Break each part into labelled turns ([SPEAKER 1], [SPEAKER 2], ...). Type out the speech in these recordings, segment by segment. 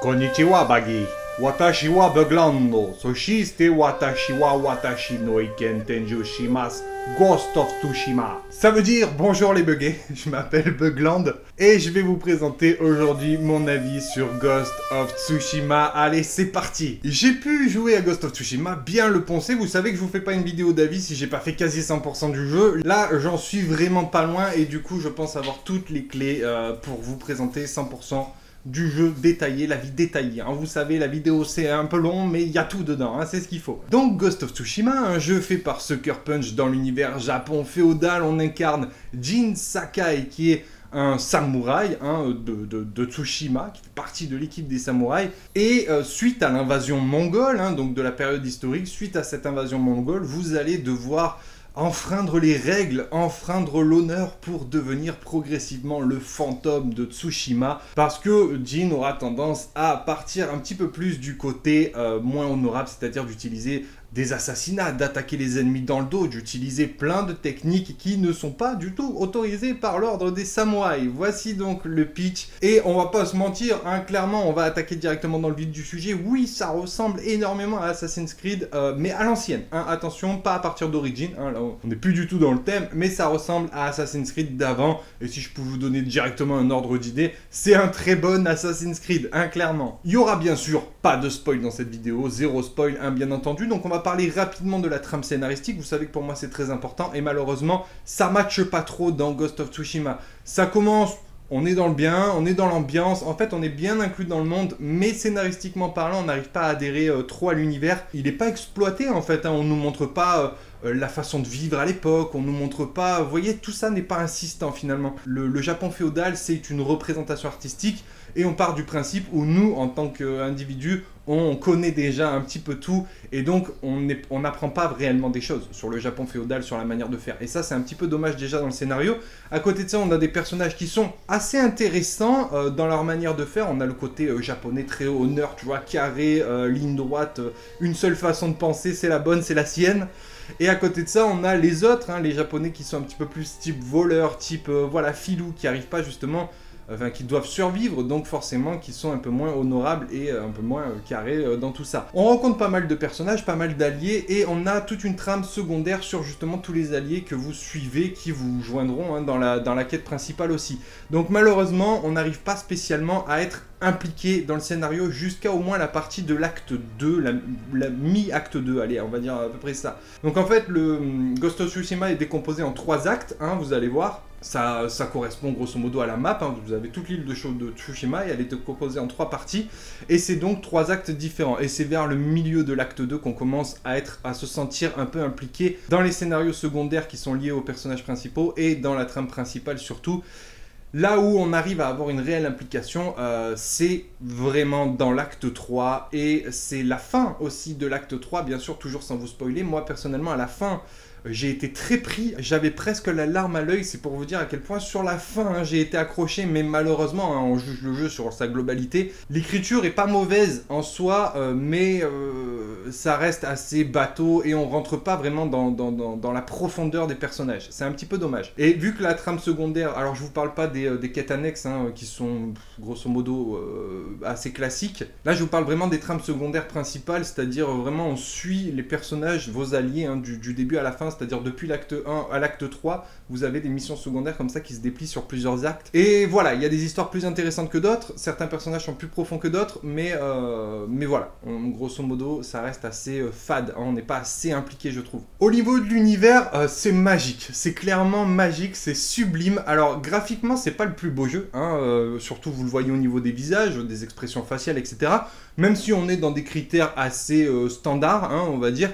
[SPEAKER 1] Konnichiwa, Baggy. Watashi wa Buglando. So shiste watashi wa watashi no iken tenju shimasu. Ghost of Tsushima. Ça veut dire bonjour les buggés, je m'appelle Bugland et je vais vous présenter aujourd'hui mon avis sur Ghost of Tsushima. Allez, c'est parti J'ai pu jouer à Ghost of Tsushima, bien le poncer, vous savez que je vous fais pas une vidéo d'avis si j'ai pas fait quasi 100% du jeu. Là, j'en suis vraiment pas loin et du coup, je pense avoir toutes les clés euh, pour vous présenter 100% du jeu détaillé, la vie détaillée. Hein. Vous savez, la vidéo c'est un peu long, mais il y a tout dedans, hein, c'est ce qu'il faut. Donc Ghost of Tsushima, un jeu fait par Sucker Punch dans l'univers Japon féodal, on incarne Jin Sakai qui est un samouraï hein, de, Tsushima, qui fait partie de l'équipe des samouraïs. Et euh, suite à l'invasion mongole, donc de la période historique, suite à cette invasion mongole, vous allez devoir enfreindre les règles, enfreindre l'honneur pour devenir progressivement le fantôme de Tsushima, parce que Jin aura tendance à partir un petit peu plus du côté euh, moins honorable, c'est-à-dire d'utiliser des assassinats, d'attaquer les ennemis dans le dos, d'utiliser plein de techniques qui ne sont pas du tout autorisées par l'ordre des samouraïs. Voici donc le pitch. Et on va pas se mentir, hein, clairement, on va attaquer directement dans le vif du sujet. Oui, ça ressemble énormément à Assassin's Creed, euh, mais à l'ancienne. Hein. Attention, pas à partir d'origine. Hein, on n'est plus du tout dans le thème, mais ça ressemble à Assassin's Creed d'avant. Et si je peux vous donner directement un ordre d'idée, c'est un très bon Assassin's Creed, clairement. Il y aura bien sûr pas de spoil dans cette vidéo, zéro spoil, bien entendu. Donc on va parler rapidement de la trame scénaristique. Vous savez que pour moi c'est très important et malheureusement ça matche pas trop dans Ghost of Tsushima. Ça commence on est dans le bien, on est dans l'ambiance, en fait on est bien inclus dans le monde, mais scénaristiquement parlant, on n'arrive pas à adhérer euh, trop à l'univers. Il n'est pas exploité en fait, hein. on nous montre pas euh, euh, la façon de vivre à l'époque, on nous montre pas, vous voyez, tout ça n'est pas insistant finalement. Le, Japon féodal, c'est une représentation artistique, et on part du principe où nous, en tant qu'individus, on connaît déjà un petit peu tout, et donc on n'apprend pas réellement des choses sur le Japon féodal, sur la manière de faire. Et ça, c'est un petit peu dommage déjà dans le scénario. À côté de ça, on a des personnages qui sont assez intéressants euh, dans leur manière de faire. On a le côté euh, japonais très honneur, tu vois, carré, ligne droite, une seule façon de penser, c'est la bonne, c'est la sienne. Et à côté de ça, on a les autres, hein, les japonais qui sont un petit peu plus type voleur, type euh, voilà filou, qui n'arrivent pas justement, enfin qui doivent survivre, donc forcément qui sont un peu moins honorables et euh, un peu moins euh, carrés dans tout ça. On rencontre pas mal de personnages, pas mal d'alliés, et on a toute une trame secondaire sur justement tous les alliés que vous suivez, qui vous joindront hein, dans la quête principale aussi. Donc malheureusement, on n'arrive pas spécialement à être impliqué dans le scénario jusqu'à au moins la partie de l'acte 2, la, mi-acte 2, allez, on va dire à peu près ça. Donc en fait, le hum, Ghost of Tsushima est décomposé en trois actes, hein, vous allez voir. Ça, ça, correspond grosso modo à la map, hein. vous avez toute l'île de, de Tsushima et elle est composée en trois parties, et c'est donc trois actes différents. Et c'est vers le milieu de l'acte 2 qu'on commence à, être, à se sentir un peu impliqué dans les scénarios secondaires qui sont liés aux personnages principaux et dans la trame principale surtout. Là où on arrive à avoir une réelle implication, euh, c'est vraiment dans l'acte 3 et c'est la fin aussi de l'acte 3, bien sûr, toujours sans vous spoiler. Moi, personnellement, à la fin, j'ai été très pris, j'avais presque la larme à l'œil, c'est pour vous dire à quel point sur la fin hein, j'ai été accroché, mais malheureusement hein, on juge le jeu sur sa globalité. L'écriture est pas mauvaise en soi, euh, mais euh, ça reste assez bateau et on rentre pas vraiment dans, la profondeur des personnages. C'est un petit peu dommage. Et vu que la trame secondaire, alors je vous parle pas des, euh, quêtes annexes hein, qui sont grosso modo assez classiques, là je vous parle vraiment des trames secondaires principales, c'est-à-dire vraiment on suit les personnages, vos alliés du début à la fin c'est-à-dire depuis l'acte 1 à l'acte 3, vous avez des missions secondaires comme ça qui se déplient sur plusieurs actes. Et voilà, il y a des histoires plus intéressantes que d'autres, certains personnages sont plus profonds que d'autres, mais, euh, mais voilà, grosso modo, ça reste assez euh, fade, hein. on n'est pas assez impliqué, je trouve. Au niveau de l'univers, euh, c'est magique, c'est clairement magique, c'est sublime. Alors, graphiquement, c'est pas le plus beau jeu, hein, surtout vous le voyez au niveau des visages, des expressions faciales, etc. Même si on est dans des critères assez standards, hein, on va dire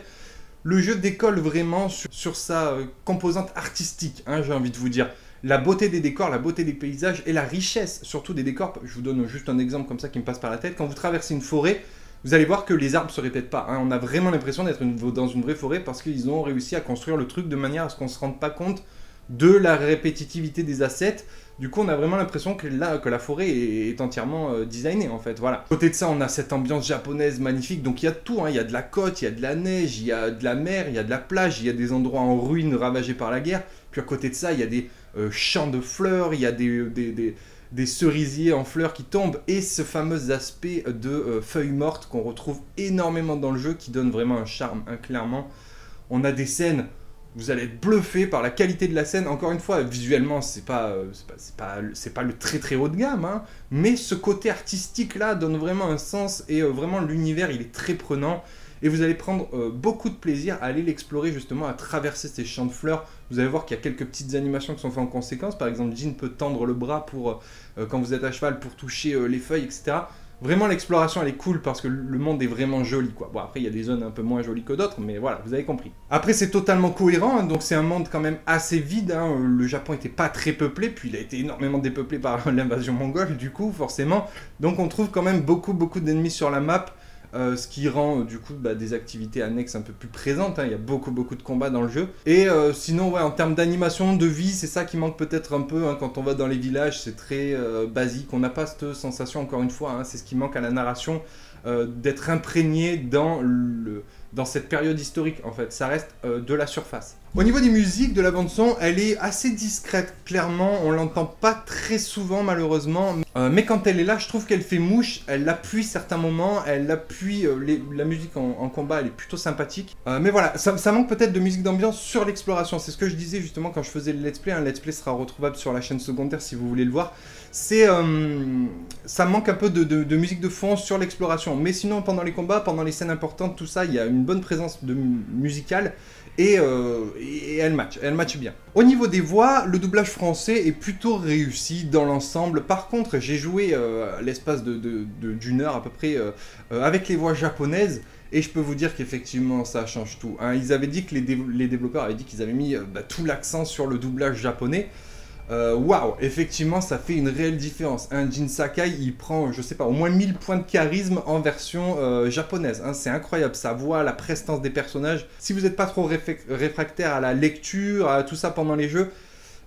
[SPEAKER 1] le jeu décolle vraiment sur, sa euh, composante artistique, hein, j'ai envie de vous dire. La beauté des décors, la beauté des paysages et la richesse surtout des décors. Je vous donne juste un exemple comme ça qui me passe par la tête. Quand vous traversez une forêt, vous allez voir que les arbres se répètent pas. Hein. On a vraiment l'impression d'être dans une vraie forêt parce qu'ils ont réussi à construire le truc de manière à ce qu'on ne se rende pas compte de la répétitivité des assets. Du coup, on a vraiment l'impression que, la forêt est, entièrement euh, designée, en fait. Voilà. Côté de ça, on a cette ambiance japonaise magnifique. Donc, il y a tout. Hein. Il y a de la côte, il y a de la neige, il y a de la mer, il y a de la plage, il y a des endroits en ruine ravagés par la guerre. Puis, à côté de ça, il y a des euh, champs de fleurs, il y a des, des cerisiers en fleurs qui tombent et ce fameux aspect de euh, feuilles mortes qu'on retrouve énormément dans le jeu qui donne vraiment un charme, hein, clairement. On a des scènes, vous allez être bluffé par la qualité de la scène. Encore une fois, visuellement, c'est pas, euh, c'est pas, c'est pas, le très très haut de gamme, hein, mais ce côté artistique là donne vraiment un sens et euh, vraiment l'univers il est très prenant et vous allez prendre euh, beaucoup de plaisir à aller l'explorer justement, à traverser ces champs de fleurs. Vous allez voir qu'il y a quelques petites animations qui sont faites en conséquence. Par exemple, Jean peut tendre le bras pour, quand vous êtes à cheval pour toucher les feuilles, etc. Vraiment, l'exploration, elle est cool parce que le monde est vraiment joli, quoi. Bon, après, il y a des zones un peu moins jolies que d'autres, mais voilà, vous avez compris. Après, c'est totalement cohérent, hein, donc c'est un monde quand même assez vide. Hein. Le Japon n'était pas très peuplé, puis il a été énormément dépeuplé par l'invasion mongole, du coup, forcément. Donc, on trouve quand même beaucoup, beaucoup d'ennemis sur la map. Euh, ce qui rend du coup bah, des activités annexes un peu plus présentes. Hein. Il y a beaucoup beaucoup de combats dans le jeu. Et euh, sinon, ouais, en termes d'animation, de vie, c'est ça qui manque peut-être un peu hein. quand on va dans les villages. C'est très euh, basique. On n'a pas cette sensation, encore une fois, hein. c'est ce qui manque à la narration, d'être imprégné dans le dans cette période historique en fait. Ça reste de la surface. Au niveau des musiques, de la bande son, elle est assez discrète, clairement, on l'entend pas très souvent malheureusement, euh, mais quand elle est là, je trouve qu'elle fait mouche, elle appuie certains moments, elle appuie euh, la musique en, combat, elle est plutôt sympathique. Euh, mais voilà, ça, manque peut-être de musique d'ambiance sur l'exploration, c'est ce que je disais justement quand je faisais le let's play, un let's play sera retrouvable sur la chaîne secondaire si vous voulez le voir. C'est, ça manque un peu de, musique de fond sur l'exploration, mais sinon pendant les combats, pendant les scènes importantes, tout ça, il y a une bonne présence de musicale. Euh, et, elle match, elle match bien. Au niveau des voix, le doublage français est plutôt réussi dans l'ensemble. Par contre, j'ai joué euh, l'espace d'une heure à peu près euh, avec les voix japonaises. Et je peux vous dire qu'effectivement, ça change tout. Hein. Ils avaient dit que les, développeurs avaient dit qu'ils avaient mis bah, tout l'accent sur le doublage japonais. Euh, waouh, effectivement, ça fait une réelle différence. Un Jin Sakai, il prend, je sais pas, au moins 1000 points de charisme en version euh, japonaise. Hein. c'est incroyable, sa voix, la prestance des personnages. Si vous n'êtes pas trop réfractaire à la lecture, à tout ça pendant les jeux,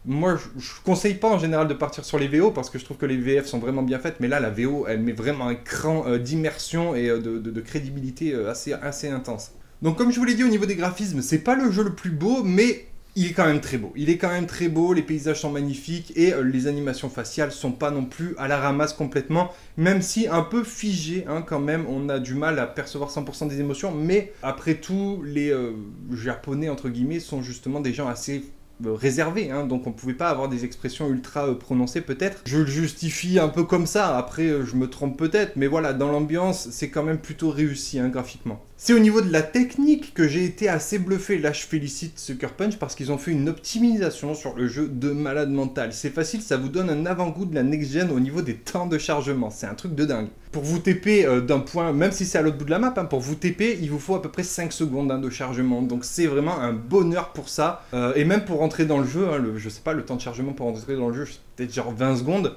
[SPEAKER 1] moi, je, je, conseille pas en général de partir sur les VO parce que je trouve que les VF sont vraiment bien faites, mais là, la VO, elle met vraiment un cran euh, d'immersion et de, crédibilité assez, assez intense. Donc, comme je vous l'ai dit au niveau des graphismes, c'est pas le jeu le plus beau, mais il est quand même très beau. Il est quand même très beau, les paysages sont magnifiques et euh, les animations faciales sont pas non plus à la ramasse complètement, même si un peu figé hein, quand même, on a du mal à percevoir 100% des émotions, mais après tout, les euh, japonais entre guillemets sont justement des gens assez euh, réservé, hein, donc on pouvait pas avoir des expressions ultra prononcées peut-être. Je le justifie un peu comme ça, après je me trompe peut-être, mais voilà, dans l'ambiance, c'est quand même plutôt réussi hein, graphiquement. C'est au niveau de la technique que j'ai été assez bluffé, là je félicite Sucker Punch parce qu'ils ont fait une optimisation sur le jeu de malade mental. C'est facile, ça vous donne un avant-goût de la next-gen au niveau des temps de chargement, c'est un truc de dingue pour vous TP euh, d'un point, même si c'est à l'autre bout de la map, hein, pour vous TP, il vous faut à peu près 5 secondes hein, de chargement. Donc c'est vraiment un bonheur pour ça. Euh, et même pour rentrer dans le jeu, hein, le, je sais pas, le temps de chargement pour rentrer dans le jeu, peut-être genre 20 secondes.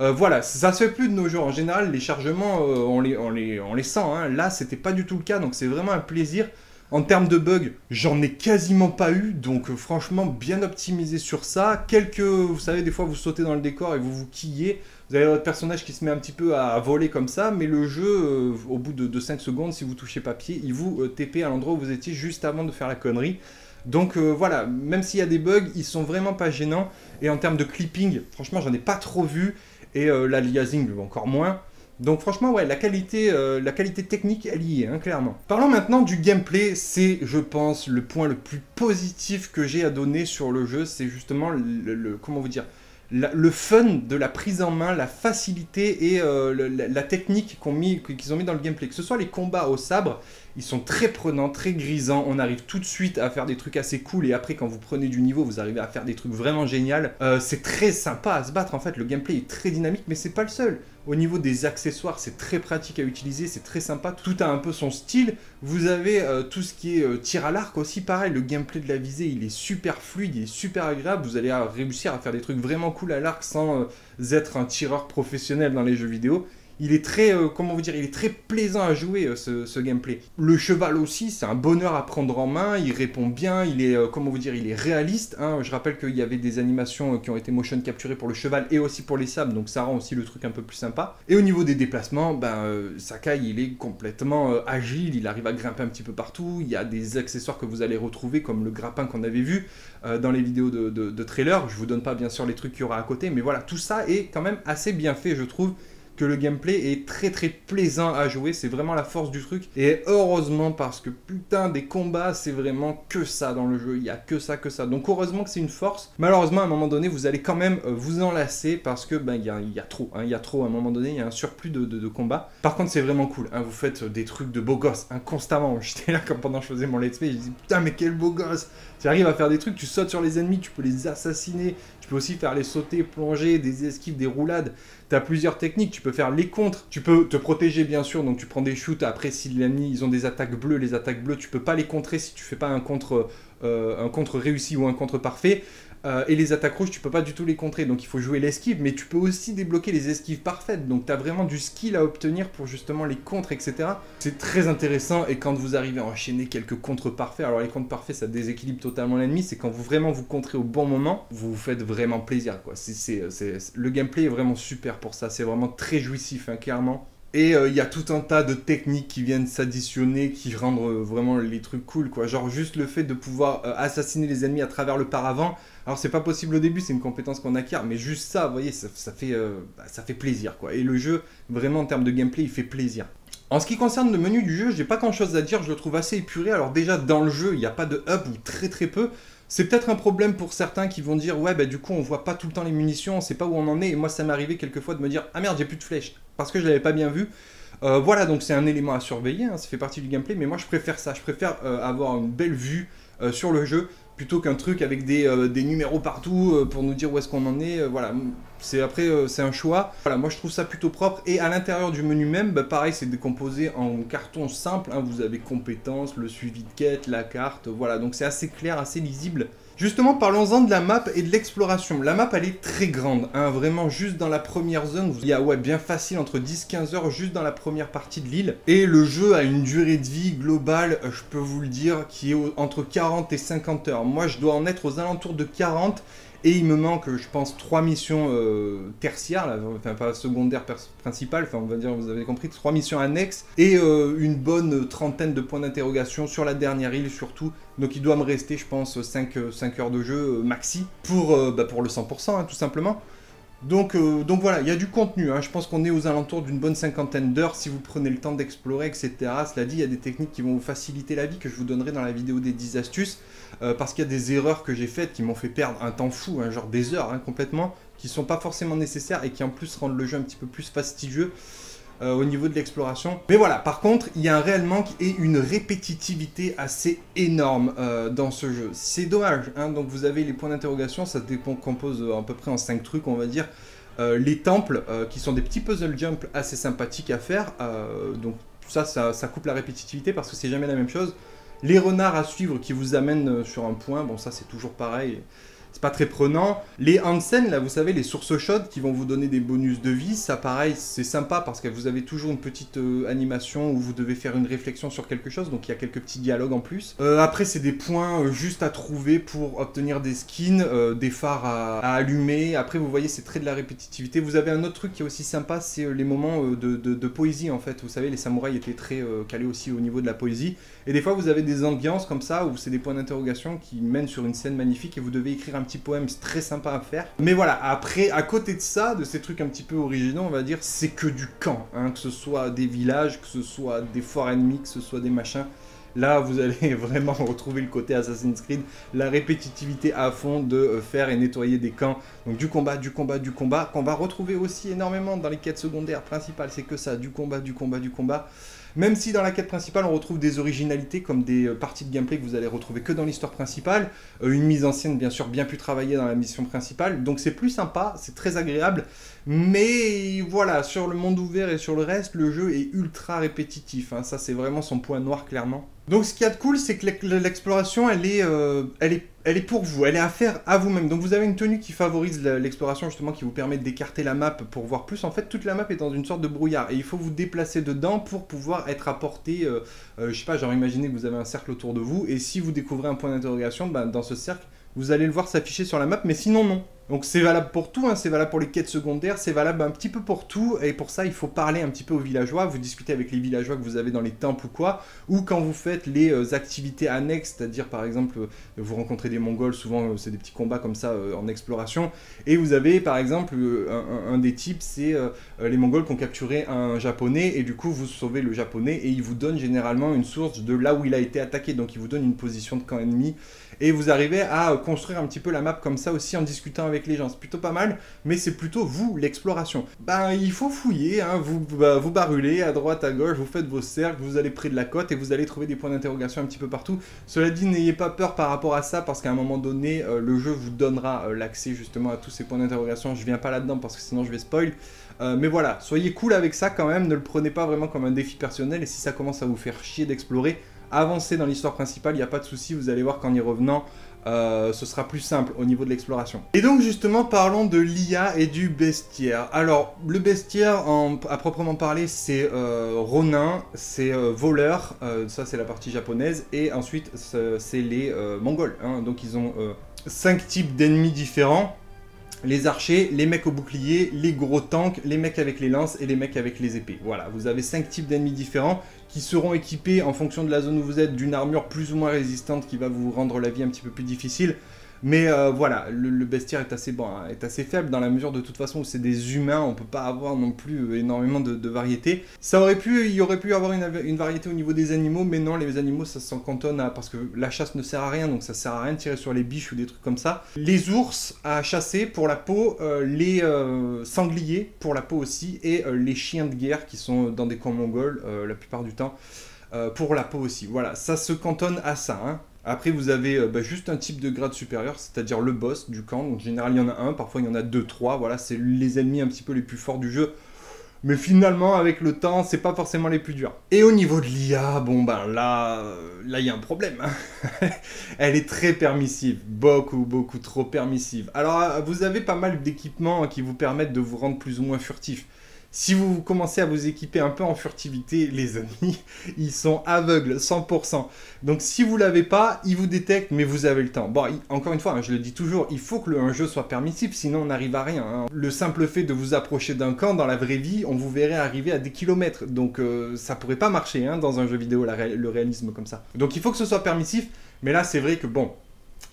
[SPEAKER 1] Euh, voilà, ça se fait plus de nos jours. En général, les chargements, on, les, on, les, sent. Là, c'était pas du tout le cas, donc c'est vraiment un plaisir. En termes de bugs, j'en ai quasiment pas eu, donc franchement bien optimisé sur ça. Quelques, vous savez, des fois vous sautez dans le décor et vous vous quillez. Vous avez votre personnage qui se met un petit peu à voler comme ça, mais le jeu, euh, au bout de, 5 secondes, si vous touchez papier, il vous euh, TP à l'endroit où vous étiez juste avant de faire la connerie. Donc euh, voilà, même s'il y a des bugs, ils sont vraiment pas gênants. Et en termes de clipping, franchement, j'en ai pas trop vu. Et l'aliasing, encore moins. Donc franchement, ouais, la qualité, la qualité technique, elle y est, hein, clairement. Parlons maintenant du gameplay. C'est, je pense, le point le plus positif que j'ai à donner sur le jeu. C'est justement le, comment vous dire, le fun de la prise en main, la facilité et euh, la, technique qu'ils ont mis dans le gameplay. Que ce soit les combats au sabre, ils sont très prenants, très grisants. On arrive tout de suite à faire des trucs assez cool et après quand vous prenez du niveau, vous arrivez à faire des trucs vraiment géniaux. Euh, c'est très sympa à se battre en fait. Le gameplay est très dynamique, mais c'est pas le seul. Au niveau des accessoires, c'est très pratique à utiliser, c'est très sympa. Tout a un peu son style. Vous avez euh, tout ce qui est euh, tir à l'arc aussi, pareil. Le gameplay de la visée, il est super fluide, il est super agréable. Vous allez réussir à faire des trucs vraiment cool à l'arc sans être un tireur professionnel dans les jeux vidéo il est très, euh, comment vous dire, il est très plaisant à jouer euh, ce, gameplay. Le cheval aussi, c'est un bonheur à prendre en main, il répond bien, il est, euh, comment vous dire, il est réaliste. Hein. Je rappelle qu'il y avait des animations qui ont été motion capturées pour le cheval et aussi pour les sables, donc ça rend aussi le truc un peu plus sympa. Et au niveau des déplacements, ben, Sakai, il est complètement agile, il arrive à grimper un petit peu partout, il y a des accessoires que vous allez retrouver comme le grappin qu'on avait vu dans les vidéos de, de trailer. Je vous donne pas bien sûr les trucs qu'il y aura à côté, mais voilà, tout ça est quand même assez bien fait, je trouve que le gameplay est très très plaisant à jouer, c'est vraiment la force du truc. Et heureusement parce que putain des combats, c'est vraiment que ça dans le jeu, il y a que ça, que ça. Donc heureusement que c'est une force. Malheureusement à un moment donné, vous allez quand même euh, vous enlacer parce que ben il y, a, trop, hein. il y a trop à un moment donné, il y a un surplus de, de, combats. Par contre c'est vraiment cool, hein. vous faites des trucs de beau gosse hein, constamment. J'étais là comme pendant que je faisais mon let's play, je dis putain mais quel beau gosse Tu arrives à faire des trucs, tu sautes sur les ennemis, tu peux les assassiner, tu peux aussi faire les sauter, plonger, des esquives, des roulades tu as plusieurs techniques. Tu peux faire les contres, tu peux te protéger bien sûr, donc tu prends des shoots. Après, si l'ennemi ils ont des attaques bleues, les attaques bleues, tu peux pas les contrer si tu fais pas un contre, euh, un contre réussi ou un contre parfait. Euh, et les attaques rouges, tu peux pas du tout les contrer, donc il faut jouer l'esquive, mais tu peux aussi débloquer les esquives parfaites, donc tu as vraiment du skill à obtenir pour justement les contres, etc. C'est très intéressant, et quand vous arrivez à enchaîner quelques contres parfaits, alors les contres parfaits ça déséquilibre totalement l'ennemi, c'est quand vous vraiment vous contrez au bon moment, vous vous faites vraiment plaisir, quoi. C'est, le gameplay est vraiment super pour ça, c'est vraiment très jouissif, hein, clairement. Et euh, il y a tout un tas de techniques qui viennent s'additionner, qui rendent euh, vraiment les trucs cool, quoi. Genre juste le fait de pouvoir assassiner les ennemis à travers le paravent, alors c'est pas possible au début, c'est une compétence qu'on acquiert, mais juste ça, vous voyez, ça, fait, euh, bah, ça fait plaisir quoi. Et le jeu, vraiment en termes de gameplay, il fait plaisir. En ce qui concerne le menu du jeu, j'ai pas grand chose à dire, je le trouve assez épuré. Alors déjà dans le jeu, il n'y a pas de hub ou très très peu. C'est peut-être un problème pour certains qui vont dire ouais bah du coup on voit pas tout le temps les munitions, on sait pas où on en est. Et moi ça m'est arrivé quelquefois de me dire ah merde j'ai plus de flèches parce que je l'avais pas bien vu. Euh, voilà donc c'est un élément à surveiller, hein, ça fait partie du gameplay. Mais moi je préfère ça, je préfère euh, avoir une belle vue sur le jeu plutôt qu'un truc avec des, euh, numéros partout euh, pour nous dire où est-ce qu'on en est. Euh, voilà, c'est après c'est un choix. Voilà, moi je trouve ça plutôt propre. Et à l'intérieur du menu même, bah, pareil, c'est décomposé en carton simple. Hein. vous avez compétences, le suivi de quête, la carte. Voilà, donc c'est assez clair, assez lisible. Justement, parlons-en de la map et de l'exploration. La map, elle est très grande, hein, vraiment juste dans la première zone. Il y a ouais, bien facile entre 10-15 heures juste dans la première partie de l'île. Et le jeu a une durée de vie globale, euh, je peux vous le dire, qui est entre 40 et 50 heures. Moi, je dois en être aux alentours de 40 et il me manque, je pense, trois missions euh, tertiaires, enfin pas secondaires principales, enfin on va dire, vous avez compris, trois missions annexes et euh, une bonne trentaine de points d'interrogation sur la dernière île surtout. Donc il doit me rester, je pense, 5, 5 heures de jeu euh, maxi pour, bah, pour le 100%, hein, tout simplement. Donc, donc voilà, il y a du contenu. Hein. Je pense qu'on est aux alentours d'une bonne cinquantaine d'heures si vous prenez le temps d'explorer, etc. Cela dit, il y a des techniques qui vont vous faciliter la vie que je vous donnerai dans la vidéo des 10 astuces. Euh, parce qu'il y a des erreurs que j'ai faites qui m'ont fait perdre un temps fou, hein, genre des heures hein, complètement, qui sont pas forcément nécessaires et qui en plus rendent le jeu un petit peu plus fastidieux. Euh, au niveau de l'exploration. Mais voilà, par contre, il y a un réel manque et une répétitivité assez énorme euh, dans ce jeu. C'est dommage, hein, donc vous avez les points d'interrogation, ça se décompose à peu près en 5 trucs, on va dire. les temples, qui sont des petits puzzle jump assez sympathiques à faire, donc ça, ça, coupe la répétitivité parce que c'est jamais la même chose. Les renards à suivre qui vous amènent euh, sur un point, bon ça c'est toujours pareil c'est pas très prenant. Les Hansen, là, vous savez, les sources chaudes qui vont vous donner des bonus de vie, ça pareil, c'est sympa parce que vous avez toujours une petite euh, animation où vous devez faire une réflexion sur quelque chose, donc il y a quelques petits dialogues en plus. Euh, après, c'est des points euh, juste à trouver pour obtenir des skins, des phares à, allumer. Après, vous voyez, c'est très de la répétitivité. Vous avez un autre truc qui est aussi sympa, c'est les moments de, de, poésie en fait. Vous savez, les samouraïs étaient très calés aussi au niveau de la poésie. Et des fois, vous avez des ambiances comme ça où c'est des points d'interrogation qui mènent sur une scène magnifique et vous devez écrire un petit poème, très sympa à faire. Mais voilà, après, à côté de ça, de ces trucs un petit peu originaux, on va dire, c'est que du camp. Hein, que ce soit des villages, que ce soit des forts ennemis, que ce soit des machins. Là, vous allez vraiment retrouver le côté Assassin's Creed, la répétitivité à fond de euh, faire et nettoyer des camps. Donc du combat, du combat, du combat, qu'on va retrouver aussi énormément dans les quêtes secondaires principales, c'est que ça, du combat, du combat, du combat. Même si dans la quête principale, on retrouve des originalités comme des euh, parties de gameplay que vous allez retrouver que dans l'histoire principale, euh, une mise en scène bien sûr bien plus travaillée dans la mission principale, donc c'est plus sympa, c'est très agréable, mais voilà, sur le monde ouvert et sur le reste, le jeu est ultra répétitif, hein. ça c'est vraiment son point noir clairement. Donc ce qu'il y a de cool, c'est que l'exploration, elle est, euh, elle est elle est pour vous, elle est à faire à vous-même. Donc vous avez une tenue qui favorise l'exploration justement, qui vous permet d'écarter la map pour voir plus. En fait, toute la map est dans une sorte de brouillard et il faut vous déplacer dedans pour pouvoir être apporté. Euh, euh, je sais pas, genre imaginez que vous avez un cercle autour de vous et si vous découvrez un point d'interrogation, ben, dans ce cercle, vous allez le voir s'afficher sur la map, mais sinon non. Donc c'est valable pour tout, hein. c'est valable pour les quêtes secondaires, c'est valable un petit peu pour tout, et pour ça il faut parler un petit peu aux villageois, vous discutez avec les villageois que vous avez dans les temples ou quoi, ou quand vous faites les euh, activités annexes, c'est-à-dire par exemple euh, vous rencontrez des mongols, souvent euh, c'est des petits combats comme ça en exploration, et vous avez par exemple un, des types c'est les mongols qui ont capturé un japonais, et du coup vous sauvez le japonais, et il vous donne généralement une source de là où il a été attaqué, donc il vous donne une position de camp ennemi, et vous arrivez à construire un petit peu la map comme ça aussi en discutant avec les gens. C'est plutôt pas mal, mais c'est plutôt vous, l'exploration. Ben, il faut fouiller, hein, vous, bah, vous barulez à droite, à gauche, vous faites vos cercles, vous allez près de la côte et vous allez trouver des points d'interrogation un petit peu partout. Cela dit, n'ayez pas peur par rapport à ça, parce qu'à un moment donné, euh, le jeu vous donnera euh, l'accès justement à tous ces points d'interrogation. Je viens pas là-dedans parce que sinon je vais spoil. Euh, mais voilà, soyez cool avec ça quand même, ne le prenez pas vraiment comme un défi personnel, et si ça commence à vous faire chier d'explorer, avancez dans l'histoire principale, il n'y a pas de souci, vous allez voir qu'en y revenant, euh, ce sera plus simple au niveau de l'exploration. Et donc justement, parlons de l'IA et du bestiaire. Alors, le bestiaire, à proprement parler, c'est euh, Ronin, c'est euh, voleur, ça c'est la partie japonaise, et ensuite c'est les Mongols. Hein. donc ils ont cinq types d'ennemis différents les archers, les mecs au bouclier, les gros tanks, les mecs avec les lances et les mecs avec les épées. Voilà, vous avez 5 types d'ennemis différents qui seront équipés en fonction de la zone où vous êtes d'une armure plus ou moins résistante qui va vous rendre la vie un petit peu plus difficile. Mais euh, voilà, le, bestiaire est assez bon, hein, est assez faible dans la mesure de toute façon où c'est des humains, on peut pas avoir non plus euh, énormément de, variété. Ça aurait pu, il y aurait pu avoir une, variété au niveau des animaux, mais non, les animaux ça s'en cantonne à parce que la chasse ne sert à rien, donc ça sert à rien de tirer sur les biches ou des trucs comme ça. Les ours à chasser pour la peau, euh, les sangliers pour la peau aussi, et les chiens de guerre qui sont dans des camps mongols la plupart du temps. pour la peau aussi. Voilà, ça se cantonne à ça. Hein. Après, vous avez euh, bah, juste un type de grade supérieur, c'est-à-dire le boss du camp. Donc, général, il y en a un, parfois il y en a deux, trois. Voilà, c'est les ennemis un petit peu les plus forts du jeu. Mais finalement, avec le temps, c'est pas forcément les plus durs. Et au niveau de l'IA, bon ben là, euh, là il y a un problème. Hein. Elle est très permissive, beaucoup, beaucoup trop permissive. Alors, euh, vous avez pas mal d'équipements qui vous permettent de vous rendre plus ou moins furtif. Si vous commencez à vous équiper un peu en furtivité, les amis, ils sont aveugles, 100%. Donc si vous l'avez pas, ils vous détectent, mais vous avez le temps. Bon, encore une fois, hein, je le dis toujours, il faut que le, jeu soit permissif, sinon on n'arrive à rien. Hein. Le simple fait de vous approcher d'un camp dans la vraie vie, on vous verrait arriver à des kilomètres. Donc euh, ça pourrait pas marcher hein, dans un jeu vidéo, le réalisme comme ça. Donc il faut que ce soit permissif, mais là c'est vrai que bon,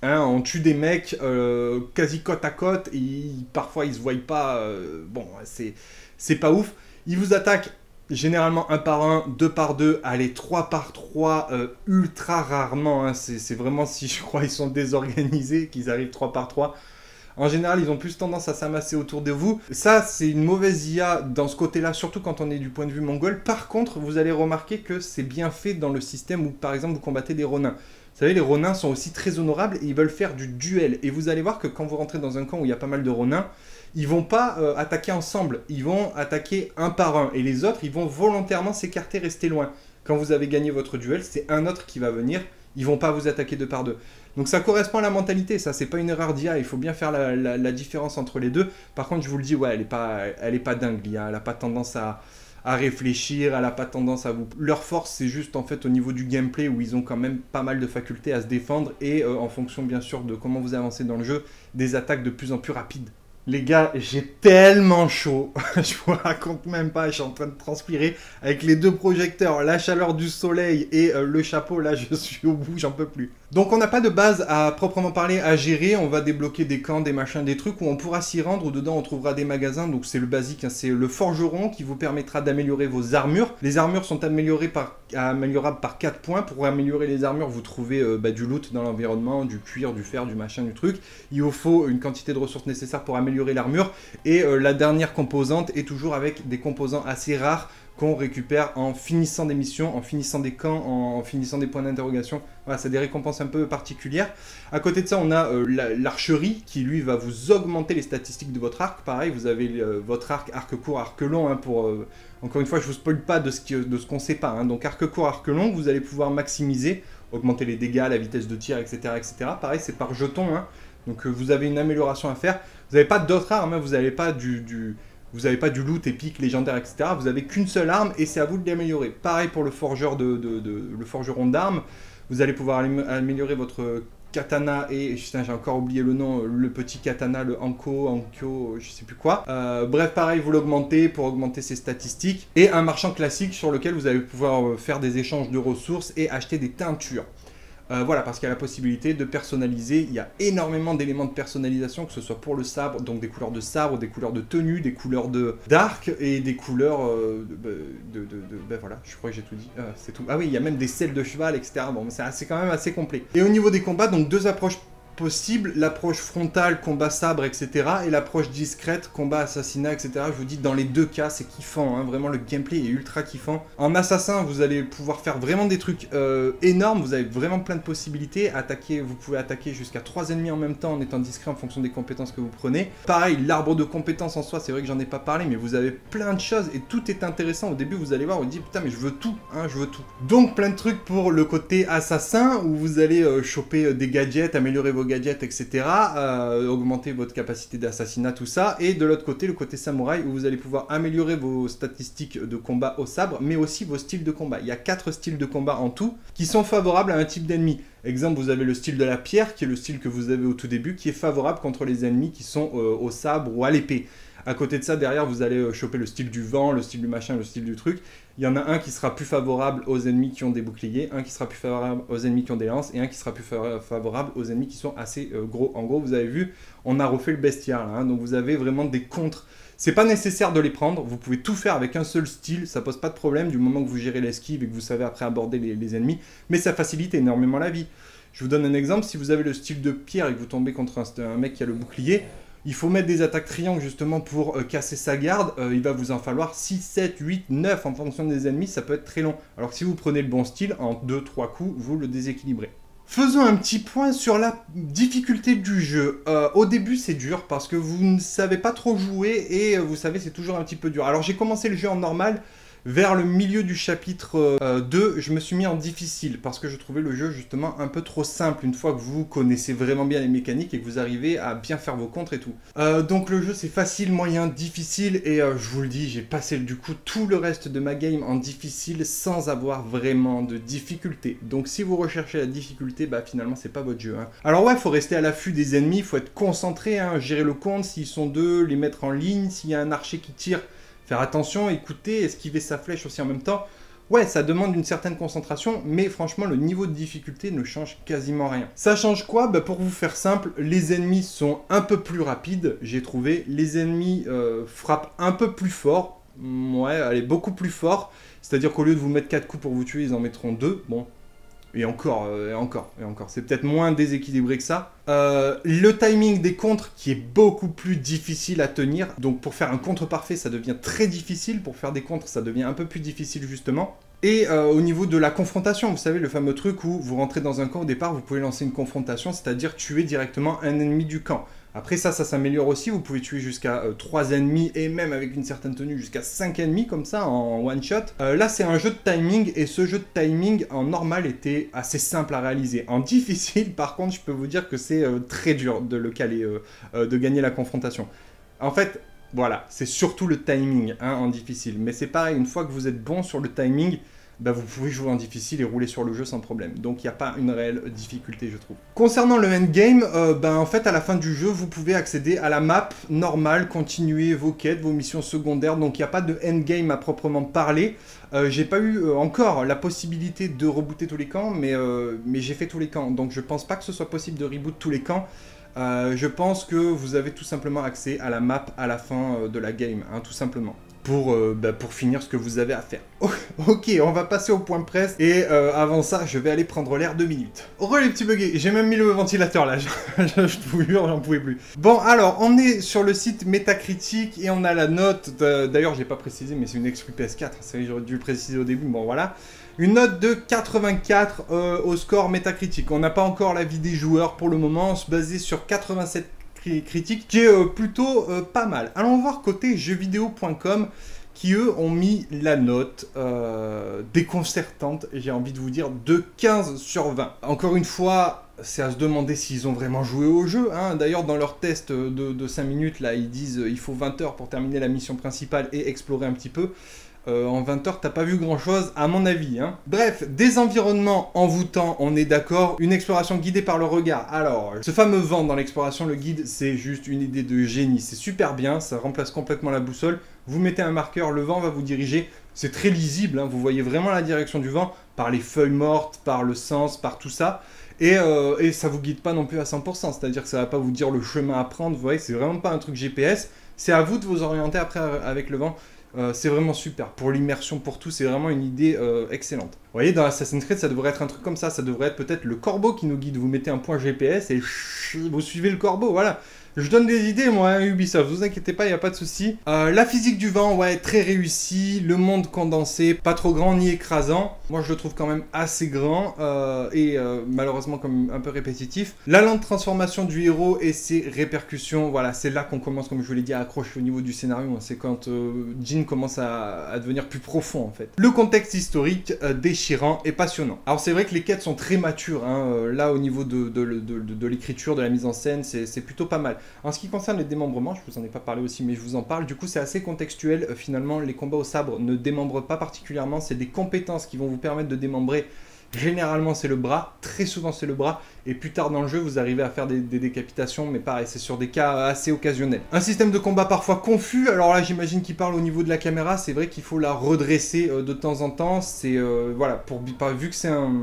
[SPEAKER 1] on tue des mecs euh, quasi côte à côte et parfois ils se voient pas. Euh, bon, c'est c'est pas ouf. Ils vous attaquent généralement un par un, deux par deux, allez, trois par trois, euh, ultra rarement. Hein. C'est vraiment si je crois ils sont désorganisés qu'ils arrivent trois par trois. En général, ils ont plus tendance à s'amasser autour de vous. Ça, c'est une mauvaise IA dans ce côté-là, surtout quand on est du point de vue mongol. Par contre, vous allez remarquer que c'est bien fait dans le système où, par exemple, vous combattez des ronins. Vous savez, les ronins sont aussi très honorables et ils veulent faire du duel. Et vous allez voir que quand vous rentrez dans un camp où il y a pas mal de ronins, ils vont pas euh, attaquer ensemble, ils vont attaquer un par un. Et les autres, ils vont volontairement s'écarter, rester loin. Quand vous avez gagné votre duel, c'est un autre qui va venir, ils vont pas vous attaquer deux par deux. Donc ça correspond à la mentalité, ça c'est pas une erreur d'IA, il faut bien faire la, différence entre les deux. Par contre, je vous le dis, ouais, elle est pas, elle est pas dingue l'IA, elle a pas tendance à, réfléchir, elle a pas tendance à vous. Leur force, c'est juste en fait au niveau du gameplay où ils ont quand même pas mal de facultés à se défendre et euh, en fonction bien sûr de comment vous avancez dans le jeu, des attaques de plus en plus rapides. Les gars, j'ai tellement chaud. je vous raconte même pas, je suis en train de transpirer avec les deux projecteurs, la chaleur du soleil et euh, le chapeau. Là, je suis au bout, j'en peux plus. Donc on n'a pas de base à proprement parler à gérer, on va débloquer des camps, des machins, des trucs où on pourra s'y rendre, dedans on trouvera des magasins, donc c'est le basique, hein. c'est le forgeron qui vous permettra d'améliorer vos armures. Les armures sont améliorées par, améliorables par 4 points, pour améliorer les armures vous trouvez euh, bah, du loot dans l'environnement, du cuir, du fer, du machin, du truc. Il vous faut une quantité de ressources nécessaires pour améliorer améliorer l'armure. Et la dernière composante est toujours avec des composants assez rares qu'on récupère en finissant des missions, en finissant des camps, en, finissant des points d'interrogation. Voilà, c'est des récompenses un peu particulières. À côté de ça, on a euh, l'archerie qui lui va vous augmenter les statistiques de votre arc. Pareil, vous avez euh, votre arc, arc court, arc long. Hein, pour, euh, encore une fois, je vous spoil pas de ce qu'on ne sait pas. Hein. Donc arc court, arc long, vous allez pouvoir maximiser, augmenter les dégâts, la vitesse de tir, etc. etc. Pareil, c'est par jeton. Hein. Donc vous avez une amélioration à faire. Vous n'avez pas d'autres armes, vous n'avez pas du vous n'avez pas du loot épique, légendaire, etc. Vous avez qu'une seule arme et c'est à vous de l'améliorer. Pareil pour le forgeur de, le forgeron d'armes. Vous allez pouvoir améliorer votre katana et j'ai encore oublié le nom, le petit katana, le Anko, Ankyo, je sais plus quoi. Euh, bref, pareil, vous l'augmentez pour augmenter ses statistiques. Et un marchand classique sur lequel vous allez pouvoir euh, faire des échanges de ressources et acheter des teintures. Euh, voilà, parce qu'il y a la possibilité de personnaliser. Il y a énormément d'éléments de personnalisation, que ce soit pour le sabre, donc des couleurs de sabre, des couleurs de tenue, des couleurs de d'arc et des couleurs euh, de, Ben voilà, je crois que j'ai tout dit. Euh, c'est tout. Ah oui, il y a même des selles de cheval, etc. Bon, c'est quand même assez complet. Et au niveau des combats, donc deux approches possible, l'approche frontale, combat sabre, etc. et l'approche discrète, combat assassinat, etc. Je vous dis, dans les deux cas, c'est kiffant, hein. vraiment le gameplay est ultra kiffant. En assassin, vous allez pouvoir faire vraiment des trucs euh, énormes, vous avez vraiment plein de possibilités. Attaquer, vous pouvez attaquer jusqu'à 3 ennemis en même temps en étant discret en fonction des compétences que vous prenez. Pareil, l'arbre de compétences en soi, c'est vrai que j'en ai pas parlé, mais vous avez plein de choses et tout est intéressant. Au début, vous allez voir, vous dites, putain, mais je veux tout, hein, je veux tout. Donc, plein de trucs pour le côté assassin, où vous allez euh, choper euh, des gadgets, améliorer vos gadgets, etc. Euh, augmenter votre capacité d'assassinat, tout ça. Et de l'autre côté, le côté samouraï, où vous allez pouvoir améliorer vos statistiques de combat au sabre, mais aussi vos styles de combat. Il y a quatre styles de combat en tout qui sont favorables à un type d'ennemi. Exemple, vous avez le style de la pierre, qui est le style que vous avez au tout début, qui est favorable contre les ennemis qui sont euh, au sabre ou à l'épée. À côté de ça, derrière, vous allez euh, choper le style du vent, le style du machin, le style du truc. Il y en a un qui sera plus favorable aux ennemis qui ont des boucliers, un qui sera plus favorable aux ennemis qui ont des lances, et un qui sera plus favorable aux ennemis qui sont assez euh, gros. En gros, vous avez vu, on a refait le bestiaire, hein. donc vous avez vraiment des contres. C'est pas nécessaire de les prendre, vous pouvez tout faire avec un seul style, ça pose pas de problème du moment que vous gérez l'esquive et que vous savez après aborder les ennemis, mais ça facilite énormément la vie. Je vous donne un exemple, si vous avez le style de pierre et que vous tombez contre un, mec qui a le bouclier, il faut mettre des attaques triangles justement pour euh, casser sa garde. Euh, il va vous en falloir 6, 7, 8, 9 en fonction des ennemis, ça peut être très long. Alors que si vous prenez le bon style, en 2-3 coups, vous le déséquilibrez. Faisons un petit point sur la difficulté du jeu. Euh, au début, c'est dur parce que vous ne savez pas trop jouer et vous savez, c'est toujours un petit peu dur. Alors, j'ai commencé le jeu en normal. Vers le milieu du chapitre 2, euh, je me suis mis en difficile parce que je trouvais le jeu justement un peu trop simple une fois que vous connaissez vraiment bien les mécaniques et que vous arrivez à bien faire vos contres et tout. Euh, donc le jeu c'est facile, moyen, difficile et euh, je vous le dis, j'ai passé du coup tout le reste de ma game en difficile sans avoir vraiment de difficulté. Donc si vous recherchez la difficulté, bah finalement c'est pas votre jeu. Hein. Alors ouais, faut rester à l'affût des ennemis, faut être concentré, hein, gérer le compte, s'ils sont deux, les mettre en ligne, s'il y a un archer qui tire faire attention, écouter, esquiver sa flèche aussi en même temps. Ouais, ça demande une certaine concentration, mais franchement, le niveau de difficulté ne change quasiment rien. Ça change quoi? Bah, Pour vous faire simple, les ennemis sont un peu plus rapides, j'ai trouvé. Les ennemis euh, frappent un peu plus fort. Ouais, allez, beaucoup plus fort. C'est-à-dire qu'au lieu de vous mettre 4 coups pour vous tuer, ils en mettront 2. Bon, et encore, euh, et encore, et encore. C'est peut-être moins déséquilibré que ça. Euh, le timing des contres qui est beaucoup plus difficile à tenir. Donc pour faire un contre parfait, ça devient très difficile. Pour faire des contres, ça devient un peu plus difficile justement. Et euh, au niveau de la confrontation, vous savez, le fameux truc où vous rentrez dans un camp au départ, vous pouvez lancer une confrontation, c'est-à-dire tuer directement un ennemi du camp. Après ça, ça s'améliore aussi. Vous pouvez tuer jusqu'à 3 euh, ennemis et même avec une certaine tenue jusqu'à 5 ennemis comme ça en one shot. Euh, là, c'est un jeu de timing et ce jeu de timing en normal était assez simple à réaliser. En difficile, par contre, je peux vous dire que c'est euh, très dur de le caler, de gagner la confrontation. En fait, voilà, c'est surtout le timing hein, en difficile. Mais c'est pareil, une fois que vous êtes bon sur le timing, bah, vous pouvez jouer en difficile et rouler sur le jeu sans problème. Donc il n'y a pas une réelle difficulté, je trouve. Concernant le endgame, euh, ben, en fait, à la fin du jeu, vous pouvez accéder à la map normale, continuer vos quêtes, vos missions secondaires. Donc il n'y a pas de endgame à proprement parler. Euh, j'ai pas eu euh, encore la possibilité de rebooter tous les camps, mais, mais j'ai fait tous les camps. Donc je pense pas que ce soit possible de reboot tous les camps. je pense que vous avez tout simplement accès à la map à la fin de la game, hein, tout simplement. Pour, bah, pour finir ce que vous avez à faire. Ok, on va passer au point presse. Et euh, avant ça, je vais aller prendre l'air deux minutes. Re les petits buggés, j'ai même mis le ventilateur là. je je j'en pouvais plus. Bon, alors, on est sur le site Metacritic et on a la note. D'ailleurs, j'ai pas précisé, mais c'est une exclu PS4. Ça, j'aurais dû le préciser au début. Bon, voilà. Une note de 84 euh, au score Metacritic. On n'a pas encore la vie des joueurs pour le moment. On se basait sur 87 cri- critiques, qui est euh, plutôt euh, pas mal. Allons voir côté jeuxvideo.com qui eux ont mis la note euh, déconcertante, j'ai envie de vous dire, de 15 sur 20. Encore une fois, c'est à se demander s'ils ont vraiment joué au jeu. hein. D'ailleurs, dans leur test de, de 5 minutes, là, ils disent il faut 20 heures pour terminer la mission principale et explorer un petit peu. Euh, en 20 heures, t'as pas vu grand chose, à mon avis. hein. Bref, des environnements envoûtants, on est d'accord. Une exploration guidée par le regard. Alors, ce fameux vent dans l'exploration, le guide, c'est juste une idée de génie. C'est super bien, ça remplace complètement la boussole. Vous mettez un marqueur, le vent va vous diriger. C'est très lisible, hein, vous voyez vraiment la direction du vent par les feuilles mortes, par le sens, par tout ça. Et, euh, et ça vous guide pas non plus à 100%, c'est-à-dire que ça va pas vous dire le chemin à prendre. Vous voyez, c'est vraiment pas un truc GPS. C'est à vous de vous orienter après avec le vent. Euh, c'est vraiment super. Pour l'immersion, pour tout, c'est vraiment une idée euh, excellente. Vous voyez, dans Assassin's Creed, ça devrait être un truc comme ça. Ça devrait être peut-être le corbeau qui nous guide. Vous mettez un point GPS et vous suivez le corbeau. Voilà. Je donne des idées, moi, hein, Ubisoft. Vous inquiétez pas, il n'y a pas de souci. Euh, la physique du vent, ouais, très réussie. Le monde condensé, pas trop grand ni écrasant. Moi, je le trouve quand même assez grand euh, et euh, malheureusement comme un peu répétitif. La lente transformation du héros et ses répercussions, voilà, c'est là qu'on commence, comme je vous l'ai dit, à accrocher au niveau du scénario. hein. C'est quand Jin commence à, devenir plus profond, en fait. Le contexte historique, déchirant et passionnant. Alors, c'est vrai que les quêtes sont très matures. hein. Là, au niveau de, l'écriture, de la mise en scène, c'est plutôt pas mal. En ce qui concerne les démembrements, je vous en ai pas parlé aussi, mais je vous en parle. Du coup, c'est assez contextuel. Euh, finalement, les combats au sabre ne démembrent pas particulièrement. C'est des compétences qui vont vous permettre de démembrer. Généralement, c'est le bras. Très souvent, c'est le bras. Et plus tard dans le jeu, vous arrivez à faire des, décapitations, mais pareil, c'est sur des cas assez occasionnels. Un système de combat parfois confus. Alors là, j'imagine qu'il parle au niveau de la caméra. C'est vrai qu'il faut la redresser euh, de temps en temps. C'est euh, voilà, pour vu que c'est un,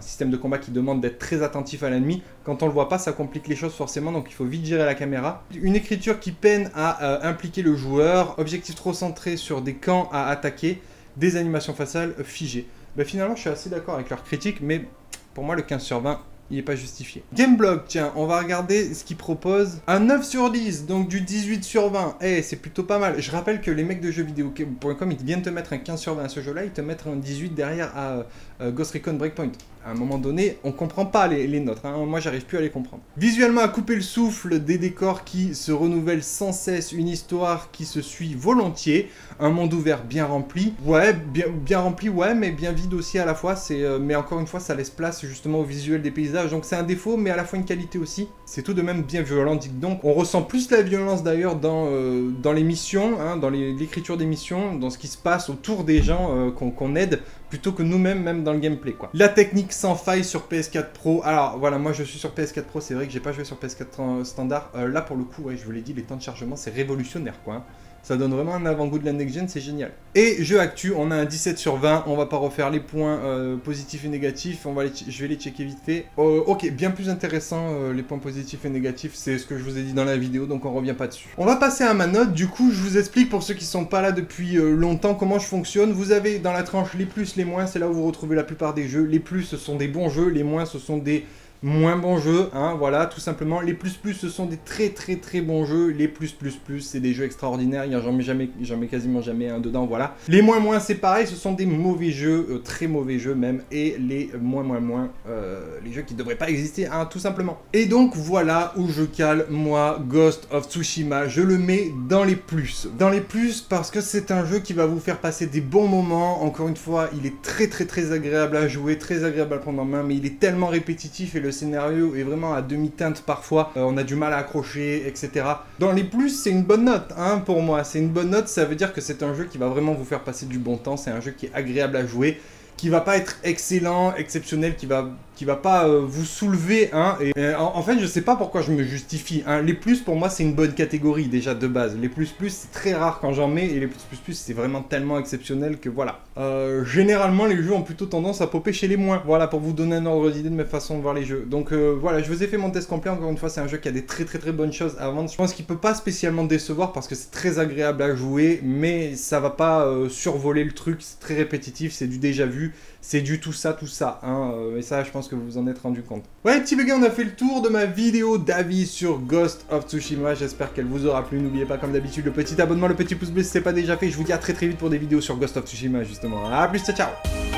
[SPEAKER 1] système de combat qui demande d'être très attentif à l'ennemi. Quand on le voit pas, ça complique les choses forcément. Donc il faut vite gérer la caméra. Une écriture qui peine à euh, impliquer le joueur. Objectif trop centré sur des camps à attaquer. Des animations faciales figées. Ben, finalement, je suis assez d'accord avec leur critique, mais pour moi, le 15 sur 20, il n'est pas justifié. Gameblog, tiens, on va regarder ce qu'ils proposent. Un 9 sur 10, donc du 18 sur 20. Eh, c'est plutôt pas mal. Je rappelle que les mecs de jeuxvideo.com, ils viennent te mettre un 15 sur 20 à ce jeu-là, ils te mettent un 18 derrière à euh, Ghost Recon Breakpoint. À un moment donné, on comprend pas les, notes. hein. Moi, j'arrive plus à les comprendre. Visuellement, à couper le souffle, des décors qui se renouvellent sans cesse, une histoire qui se suit volontiers, un monde ouvert bien rempli. Ouais, bien, rempli, ouais, mais bien vide aussi à la fois. Euh, mais encore une fois, ça laisse place justement au visuel des paysages. Donc c'est un défaut, mais à la fois une qualité aussi. C'est tout de même bien violent, dites donc. On ressent plus la violence d'ailleurs dans, euh, dans les missions, hein, dans l'écriture des missions, dans ce qui se passe autour des gens euh, qu'on aide plutôt que nous-mêmes, même dans le gameplay. La technique sans faille sur PS4 Pro. Alors, voilà, moi je suis sur PS4 Pro, c'est vrai que j'ai pas joué sur PS4 tran- standard. Euh, là, pour le coup, je vous l'ai dit, les temps de chargement, c'est révolutionnaire, hein. Ça donne vraiment un avant-goût de la next-gen, c'est génial. Et jeu actu, on a un 17 sur 20, on va pas refaire les points euh, positifs et négatifs, on va je vais les checker vite fait. Euh, ok, bien plus intéressant, euh, les points positifs et négatifs, c'est ce que je vous ai dit dans la vidéo, donc on revient pas dessus. On va passer à ma note, du coup je vous explique pour ceux qui sont pas là depuis euh, longtemps comment je fonctionne. Vous avez dans la tranche les plus, les moins, c'est là où vous retrouvez la plupart des jeux. Les plus, ce sont des bons jeux, les moins, ce sont des moins bons jeux, hein, voilà, tout simplement. Les plus plus, ce sont des très très très bons jeux. Les plus plus plus, c'est des jeux extraordinaires. Il y en a jamais, jamais, quasiment jamais un dedans, voilà. Les moins moins, c'est pareil, ce sont des mauvais jeux, euh, très mauvais jeux même. Et les moins moins moins, euh, les jeux qui devraient pas exister, hein, tout simplement. Et donc voilà où je cale moi Ghost of Tsushima. Je le mets dans les plus. Dans les plus parce que c'est un jeu qui va vous faire passer des bons moments. Encore une fois, il est très très très agréable à jouer, très agréable à prendre en main, mais il est tellement répétitif et le scénario est vraiment à demi-teinte parfois. Euh, on a du mal à accrocher, etc. Dans les plus, c'est une bonne note, hein, pour moi. C'est une bonne note, ça veut dire que c'est un jeu qui va vraiment vous faire passer du bon temps. C'est un jeu qui est agréable à jouer qui va pas être excellent, exceptionnel, qui va qui va pas euh, vous soulever, hein. Et, euh, en, fait, je sais pas pourquoi je me justifie. Hein. Les plus, pour moi, c'est une bonne catégorie déjà de base. Les plus plus, c'est très rare quand j'en mets, et les plus plus plus, c'est vraiment tellement exceptionnel que voilà. Euh, généralement, les jeux ont plutôt tendance à popper chez les moins. Voilà, pour vous donner un ordre d'idée de ma façon de voir les jeux. Donc voilà, je vous ai fait mon test complet. Encore une fois, c'est un jeu qui a des très très très bonnes choses à vendre. Je pense qu'il peut pas spécialement décevoir parce que c'est très agréable à jouer, mais ça va pas survoler le truc. C'est très répétitif, c'est du déjà vu, c'est du tout ça, tout ça. Hein. Euh, et ça, je pense que vous vous en êtes rendu compte. Ouais, petit gars, on a fait le tour de ma vidéo d'avis sur Ghost of Tsushima. J'espère qu'elle vous aura plu. N'oubliez pas, comme d'habitude, le petit abonnement, le petit pouce bleu si c'est pas déjà fait. Je vous dis à très très vite pour des vidéos sur Ghost of Tsushima, justement. A plus, ciao ciao